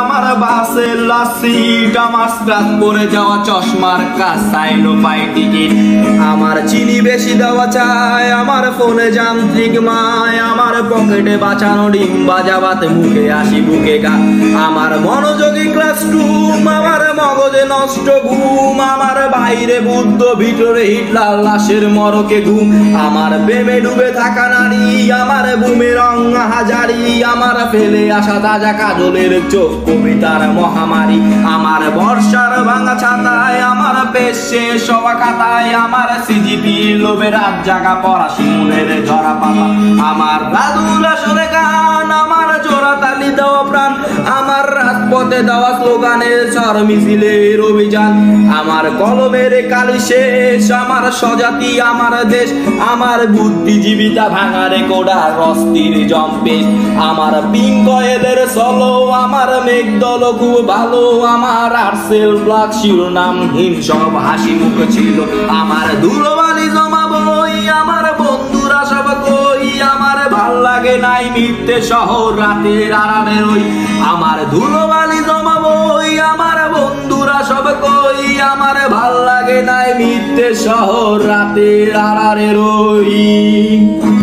আমার আমার স্ক্রাচ পরে যাওয়া চশমার পাই টিকিট। আমার চিনি বেশি দেওয়া চায় আমার ফোনে যান্ত্রিক মায়, আমার পকেটে বাঁচানো ডিম বাজাবাতে মুখে আসি বুকে গা। আমার মনোযোগী ক্লাস টু আমার মগজে নষ্ট ঘুম, আমার বাইরে বুদ্ধ ভিতরে হিটলার লাশের মরকে ঘুম। আমার প্রেমে ডুবে থাকা নারী, আমার বুমে রং হাজারি, আমার ফেলে আসা তাজা কাজলের চোখ কবিতার মহামারী। আমার বর্ষার ভাঙা ছাতায়, আমার পেশে সবা খাতায়, আমার সিজিপি লোভে রাত জাগা পড়া শিমুলের ঝরা পাতা। আমার রাধুর আসরে গান, আমার জোড়া তালি দেওয়া প্রাণ। রাজপথে দেওয়া স্লোগানের ঝড় মিছিলের অভিযান। আমার কলমের কালি শেষ, আমার স্বজাতি, আমার দেশ, আমার বুদ্ধিজীবিতা ভাঙারে কোডার অস্থির জম্পেশ। আমার পিঙ্কয়েদের সলো আমার মেঘদল খুব ভালো, আমার আর্সেল ব্লাক শিরোনামহীন সব হাসি মুখ ছিল। আমার ধুলোবালি জমা বই, আমার বন্ধুরা সব কই, আমার ভালো লাগে নাই মিথ্যে শহর রাতের আড়ালে ওই আমার ধুলোবালি সব কই আমার ভালো লাগে নাই মিথ্যে শহর রাতের আড়ারে রই।